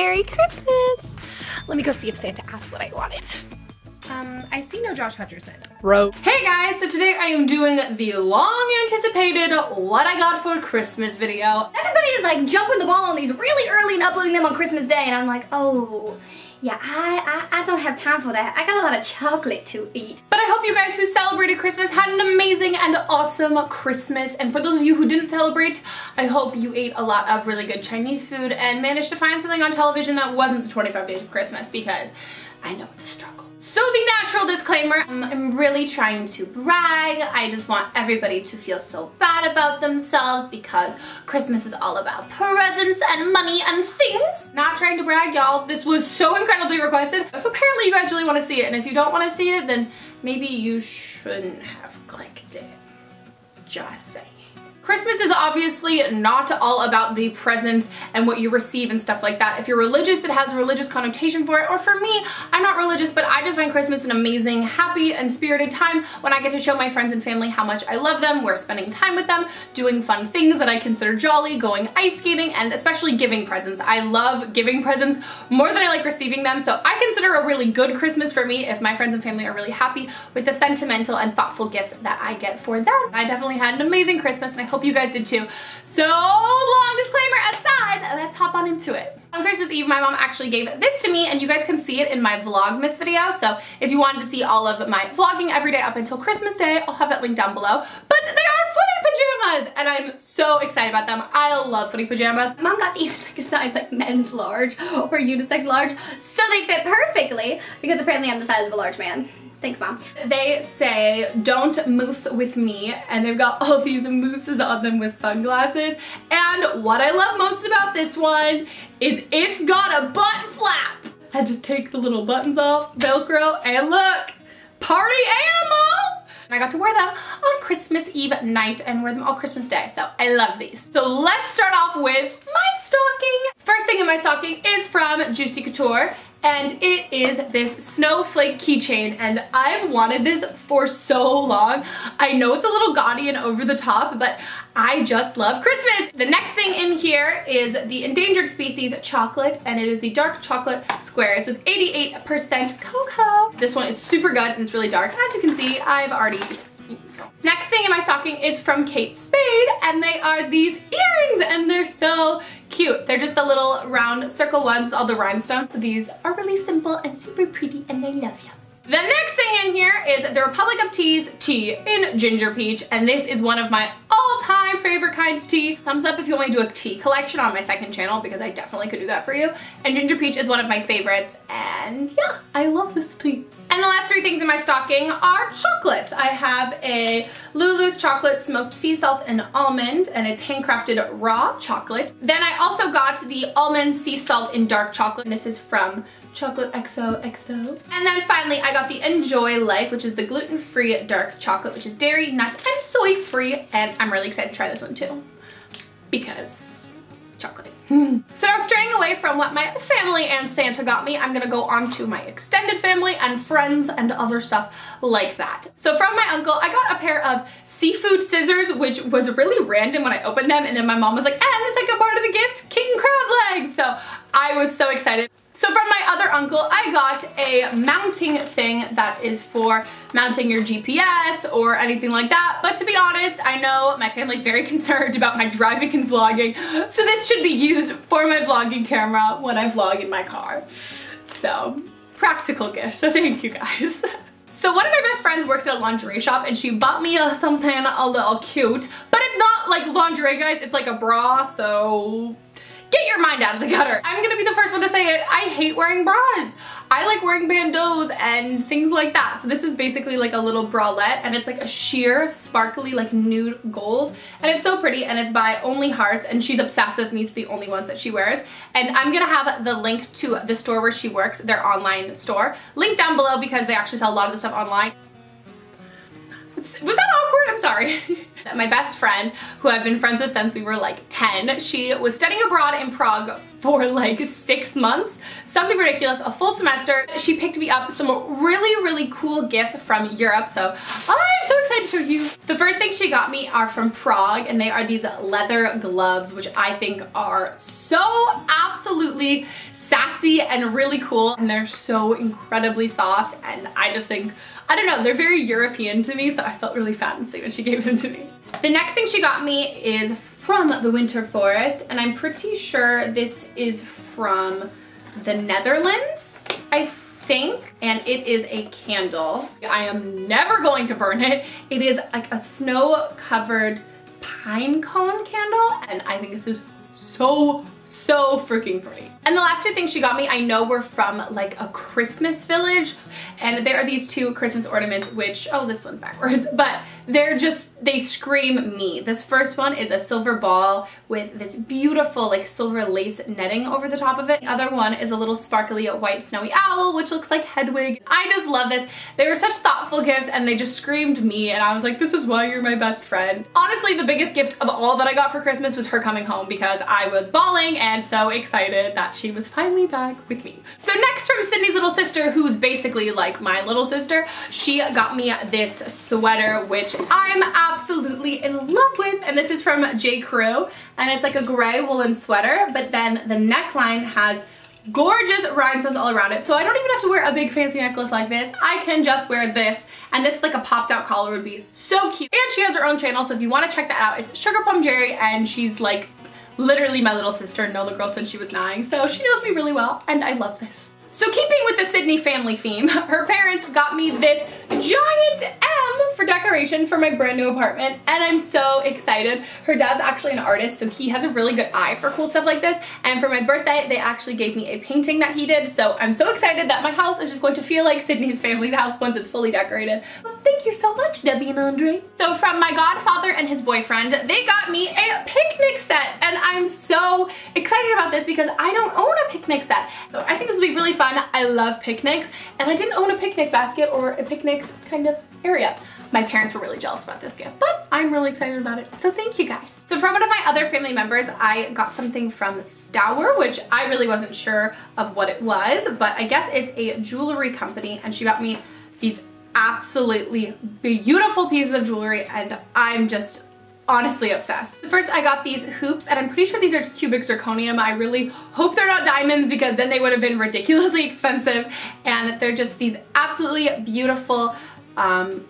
Merry Christmas. Let me go see if Santa asked what I wanted. Um, I see no Josh Hutcherson. Bro. Hey guys, so today I am doing the long anticipated what I got for Christmas video. Everybody is like jumping the ball on these really early and uploading them on Christmas Day and I'm like, oh, yeah, I, I, I don't have time for that. I got a lot of chocolate to eat. But I hope you guys who celebrated Christmas had an amazing and awesome Christmas. And for those of you who didn't celebrate, I hope you ate a lot of really good Chinese food and managed to find something on television that wasn't the 25 Days of Christmas because I know it's a struggle. So the natural disclaimer, um, I'm really trying to brag. I just want everybody to feel so bad about themselves because Christmas is all about presents and money and things. Not trying to brag, y'all. This was so incredibly requested. So apparently you guys really want to see it. And if you don't want to see it, then maybe you shouldn't have clicked it. Just saying. Christmas is obviously not all about the presents and what you receive and stuff like that. If you're religious, it has a religious connotation for it. Or for me, I'm not religious, but I just find Christmas an amazing, happy, and spirited time when I get to show my friends and family how much I love them. We're spending time with them, doing fun things that I consider jolly, going ice skating, and especially giving presents. I love giving presents more than I like receiving them, so I consider a really good Christmas for me if my friends and family are really happy with the sentimental and thoughtful gifts that I get for them. I definitely had an amazing Christmas, and I hope you guys did too. So long disclaimer aside, let's hop on into it. On Christmas Eve, my mom actually gave this to me and you guys can see it in my Vlogmas video. So if you wanted to see all of my vlogging every day up until Christmas Day, I'll have that link down below. But they are footy pajamas and I'm so excited about them. I love footy pajamas. My mom got these like a size like men's large or unisex large. So they fit perfectly because apparently I'm the size of a large man. Thanks, Mom. They say, don't moose with me, and they've got all these mooses on them with sunglasses. And what I love most about this one is it's got a butt flap. I just take the little buttons off, Velcro, and look, party animal! And I got to wear them on Christmas Eve night and wear them all Christmas Day, so I love these. So let's start off with my stocking. First thing in my stocking is from Juicy Couture and it is this snowflake keychain and I've wanted this for so long. I know it's a little gaudy and over the top, but I just love Christmas. The next thing in here is the endangered species chocolate and it is the dark chocolate squares with 88% cocoa. This one is super good and it's really dark. As you can see, I've already. Next thing in my stocking is from Kate Spade and they are these earrings and they're so cute. They're just the little round circle ones all the rhinestones. So these are really simple and super pretty and I love you. The next thing in here is the Republic of Tea's tea in Ginger Peach, and this is one of my all-time favorite kinds of tea. Thumbs up if you want me to do a tea collection on my second channel, because I definitely could do that for you. And Ginger Peach is one of my favorites, and yeah, I love this tea. And the last three things in my stocking are chocolates. I have a Lulu's chocolate smoked sea salt and almond, and it's handcrafted raw chocolate. Then I also got the almond sea salt in dark chocolate, and this is from Chocolate XOXO. And then finally, I got the Enjoy Life, which is the gluten-free dark chocolate, which is dairy, nut, and soy-free. And I'm really excited to try this one too, because chocolate. so now straying away from what my family and Santa got me, I'm gonna go on to my extended family and friends and other stuff like that. So from my uncle, I got a pair of seafood scissors, which was really random when I opened them, and then my mom was like, and the second part of the gift, king crab legs. So I was so excited. So from my other uncle, I got a mounting thing that is for mounting your GPS or anything like that. But to be honest, I know my family's very concerned about my driving and vlogging, so this should be used for my vlogging camera when I vlog in my car. So, practical gift, so thank you guys. So one of my best friends works at a lingerie shop and she bought me a, something a little cute, but it's not like lingerie guys, it's like a bra, so Get your mind out of the gutter. I'm gonna be the first one to say it. I hate wearing bras. I like wearing bandeaus and things like that. So this is basically like a little bralette and it's like a sheer, sparkly, like nude gold. And it's so pretty and it's by Only Hearts and she's obsessed with these, the only ones that she wears. And I'm gonna have the link to the store where she works, their online store, link down below because they actually sell a lot of the stuff online. Was that sorry. My best friend, who I've been friends with since we were like 10, she was studying abroad in Prague for like six months, something ridiculous, a full semester. She picked me up some really, really cool gifts from Europe, so I'm so excited to show you. The first thing she got me are from Prague, and they are these leather gloves, which I think are so absolutely sassy and really cool and they're so incredibly soft and I just think, I don't know, they're very European to me so I felt really fancy when she gave them to me. The next thing she got me is from the Winter Forest and I'm pretty sure this is from the Netherlands, I think, and it is a candle. I am never going to burn it. It is like a snow covered pine cone candle and I think this is so, so freaking pretty. And the last two things she got me, I know were from like a Christmas village. And there are these two Christmas ornaments, which, oh, this one's backwards, but they're just, they scream me. This first one is a silver ball with this beautiful like silver lace netting over the top of it. The other one is a little sparkly white snowy owl, which looks like Hedwig. I just love this. They were such thoughtful gifts and they just screamed me and I was like, this is why you're my best friend. Honestly, the biggest gift of all that I got for Christmas was her coming home because I was bawling and so excited that she was finally back with me. So next from Sydney's little sister, who's basically like my little sister, she got me this sweater, which I'm absolutely in love with. And this is from J. Crew. And it's like a gray woolen sweater, but then the neckline has gorgeous rhinestones all around it. So I don't even have to wear a big fancy necklace like this. I can just wear this and this like a popped out collar would be so cute. And she has her own channel, so if you want to check that out, it's Sugar Plum Jerri and she's like literally my little sister, known the girl since she was nine, so she knows me really well and I love this. So keeping with the Sydney family theme, her parents got me this giant for decoration for my brand new apartment and I'm so excited. Her dad's actually an artist so he has a really good eye for cool stuff like this and for my birthday they actually gave me a painting that he did so I'm so excited that my house is just going to feel like Sydney's family house once it's fully decorated. Well, thank you so much Debbie and Andre. So from my godfather and his boyfriend they got me a picnic set and I'm so excited about this because I don't own a picnic set. So I think this will be really fun fun. I love picnics and I didn't own a picnic basket or a picnic kind of area. My parents were really jealous about this gift, but I'm really excited about it. So thank you guys. So from one of my other family members, I got something from Stauer, which I really wasn't sure of what it was, but I guess it's a jewelry company and she got me these absolutely beautiful pieces of jewelry and I'm just honestly obsessed. First, I got these hoops, and I'm pretty sure these are cubic zirconium. I really hope they're not diamonds because then they would have been ridiculously expensive. And they're just these absolutely beautiful, um,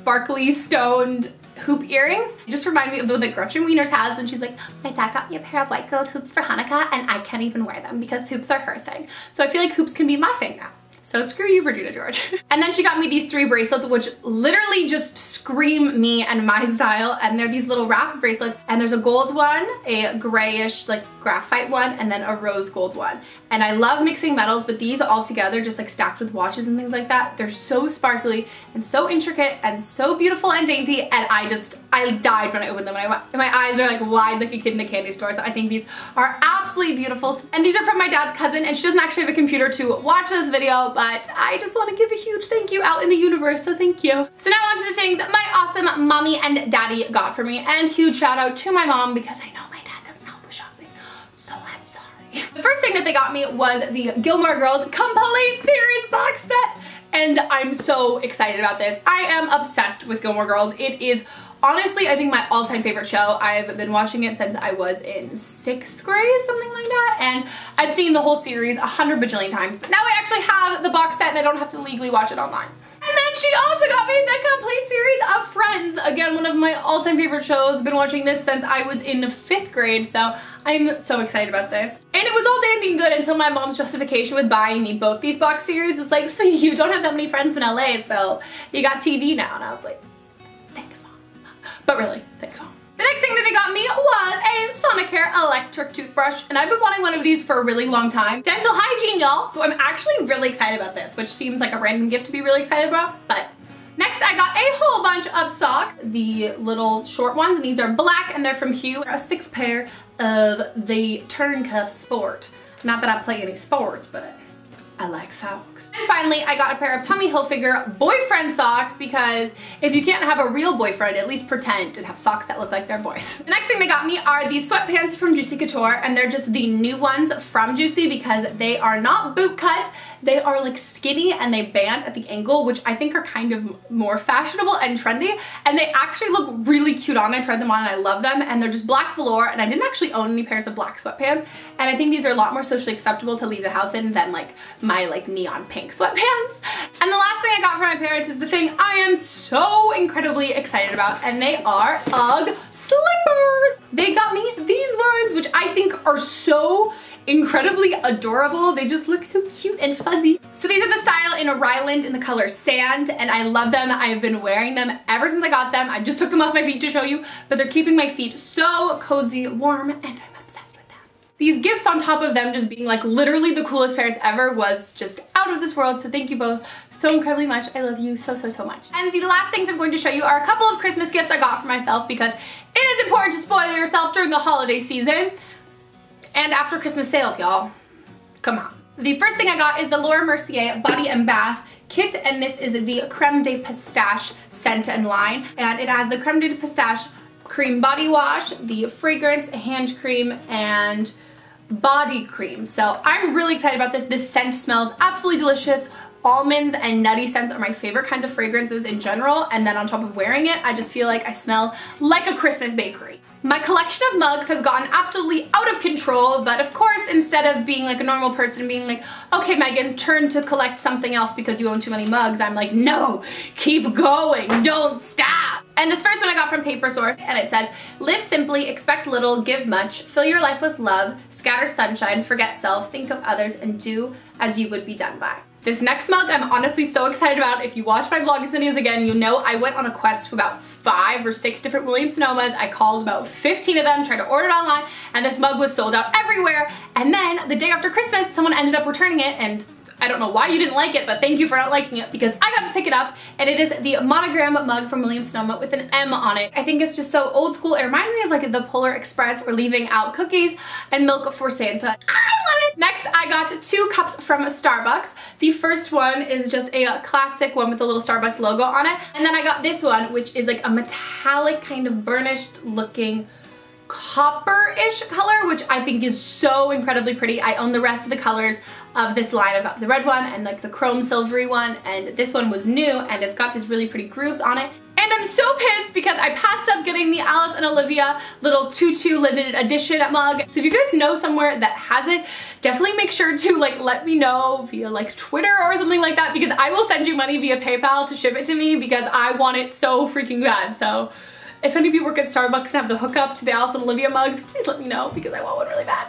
sparkly stoned hoop earrings. They just remind me of the one that Gretchen Wieners has and she's like, my dad got me a pair of white gold hoops for Hanukkah and I can't even wear them because hoops are her thing. So I feel like hoops can be my thing now. So screw you, Regina George. and then she got me these three bracelets, which literally just scream me and my style. And they're these little wrap bracelets. And there's a gold one, a grayish like graphite one, and then a rose gold one. And I love mixing metals, but these all together, just like stacked with watches and things like that, they're so sparkly and so intricate and so beautiful and dainty. And I just, I died when I opened them. And I, my eyes are like wide like a kid in a candy store. So I think these are absolutely beautiful. And these are from my dad's cousin, and she doesn't actually have a computer to watch this video, but I just want to give a huge thank you out in the universe, so thank you. So now on to the things my awesome mommy and daddy got for me, and huge shout out to my mom because I know my dad doesn't help with shopping, so I'm sorry. The first thing that they got me was the Gilmore Girls Complete Series box set, and I'm so excited about this. I am obsessed with Gilmore Girls. It is honestly, I think my all-time favorite show. I've been watching it since I was in sixth grade, something like that. And I've seen the whole series a hundred bajillion times. But now I actually have the box set and I don't have to legally watch it online. And then she also got me the complete series of Friends. Again, one of my all-time favorite shows. Been watching this since I was in fifth grade, so I'm so excited about this. And it was all dandy and good until my mom's justification with buying me both these box series was like, so you don't have that many friends in LA, so you got TV now. And I was like, but really, thanks mom. The next thing that they got me was a Sonicare electric toothbrush, and I've been wanting one of these for a really long time. Dental hygiene, y'all. So I'm actually really excited about this, which seems like a random gift to be really excited about, but Next, I got a whole bunch of socks, the little short ones, and these are black and they're from Hue. A sixth pair of the Turncuff Sport. Not that I play any sports, but I like socks. And finally, I got a pair of Tommy Hilfiger boyfriend socks because if you can't have a real boyfriend, at least pretend to have socks that look like they're boys. The next thing they got me are these sweatpants from Juicy Couture and they're just the new ones from Juicy because they are not boot cut. They are like skinny and they band at the ankle, which I think are kind of more fashionable and trendy. And they actually look really cute on. I tried them on and I love them. And they're just black velour. And I didn't actually own any pairs of black sweatpants. And I think these are a lot more socially acceptable to leave the house in than like my like neon pink sweatpants. And the last thing I got for my parents is the thing I am so incredibly excited about. And they are UGG slippers. They got me these ones, which I think are so incredibly adorable. They just look so cute and fuzzy. So these are the style in a Ryland in the color sand and I love them. I've been wearing them ever since I got them. I just took them off my feet to show you, but they're keeping my feet so cozy, warm, and I'm obsessed with them. These gifts on top of them just being like literally the coolest parents ever was just out of this world. So thank you both so incredibly much. I love you so, so, so much. And the last things I'm going to show you are a couple of Christmas gifts I got for myself because it is important to spoil yourself during the holiday season and after Christmas sales, y'all. Come on. The first thing I got is the Laura Mercier Body and Bath kit, and this is the Creme de Pistache scent and line. And it has the Creme de Pistache cream body wash, the fragrance, hand cream, and body cream. So I'm really excited about this. This scent smells absolutely delicious. Almonds and nutty scents are my favorite kinds of fragrances in general. And then on top of wearing it, I just feel like I smell like a Christmas bakery. My collection of mugs has gotten absolutely out of control, but of course, instead of being like a normal person being like, okay, Meghan, turn to collect something else because you own too many mugs, I'm like, no, keep going, don't stop. And this first one I got from Paper Source, and it says, live simply, expect little, give much, fill your life with love, scatter sunshine, forget self, think of others, and do as you would be done by. This next mug I'm honestly so excited about. If you watch my vlog videos again, you know I went on a quest to about five or six different Williams Sonomas. I called about 15 of them, tried to order it online, and this mug was sold out everywhere. And then the day after Christmas, someone ended up returning it and I don't know why you didn't like it, but thank you for not liking it because I got to pick it up and it is the monogram mug from Williams Sonoma with an M on it. I think it's just so old school. It reminds me of like the Polar Express or leaving out cookies and milk for Santa. Next, I got two cups from Starbucks. The first one is just a uh, classic one with the little Starbucks logo on it. And then I got this one, which is like a metallic kind of burnished looking copper-ish color, which I think is so incredibly pretty. I own the rest of the colors of this line. I've got the red one and like the chrome silvery one, and this one was new, and it's got these really pretty grooves on it. And I'm so pissed because I passed up getting the Alice and Olivia little tutu limited edition mug. So if you guys know somewhere that has it, definitely make sure to like let me know via like Twitter or something like that because I will send you money via PayPal to ship it to me because I want it so freaking bad. So if any of you work at Starbucks and have the hookup to the Alice and Olivia mugs, please let me know because I want one really bad.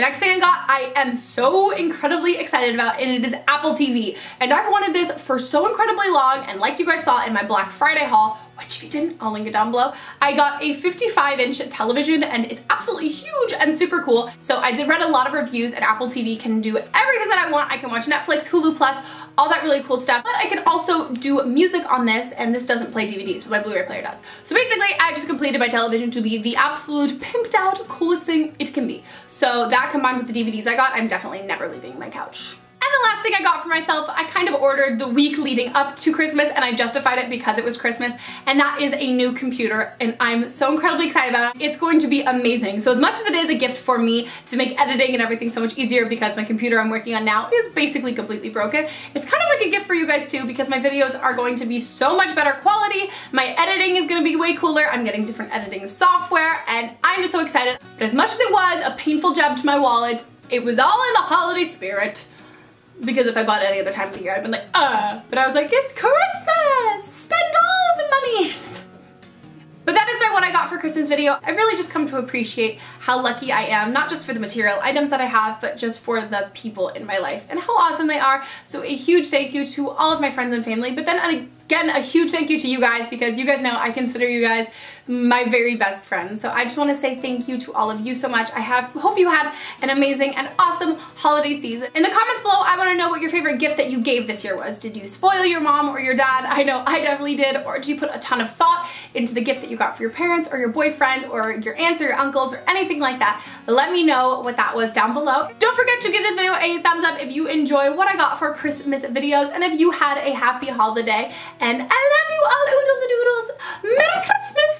The next thing I got, I am so incredibly excited about, and it is Apple TV. And I've wanted this for so incredibly long, and like you guys saw in my Black Friday haul, which if you didn't, I'll link it down below. I got a 55 inch television and it's absolutely huge and super cool. So I did read a lot of reviews and Apple TV can do everything that I want. I can watch Netflix, Hulu Plus, all that really cool stuff. But I can also do music on this and this doesn't play DVDs, but my Blu-ray player does. So basically I just completed my television to be the absolute pimped out coolest thing it can be. So that combined with the DVDs I got, I'm definitely never leaving my couch. And the last thing I got for myself, I kind of ordered the week leading up to Christmas and I justified it because it was Christmas and that is a new computer and I'm so incredibly excited about it. It's going to be amazing. So as much as it is a gift for me to make editing and everything so much easier because my computer I'm working on now is basically completely broken, it's kind of like a gift for you guys too because my videos are going to be so much better quality. My editing is going to be way cooler. I'm getting different editing software and I'm just so excited. But as much as it was a painful jab to my wallet, it was all in the holiday spirit because if I bought it any other time of the year, I'd been like, uh. But I was like, it's Christmas! Spend all of the monies! But that is my what I got for Christmas video. I've really just come to appreciate how lucky I am, not just for the material items that I have, but just for the people in my life and how awesome they are. So a huge thank you to all of my friends and family, but then again, a huge thank you to you guys because you guys know I consider you guys my very best friends. So I just want to say thank you to all of you so much. I have hope you had an amazing and awesome holiday season. In the comments below, I want to know what your favorite gift that you gave this year was. Did you spoil your mom or your dad? I know I definitely did. Or did you put a ton of thought into the gift that you got for your parents or your boyfriend or your aunts or your uncles or anything like that? Let me know what that was down below. Don't forget to give this video a thumbs up if you enjoy what I got for Christmas videos and if you had a happy holiday. And I love you all oodles and doodles. Merry Christmas!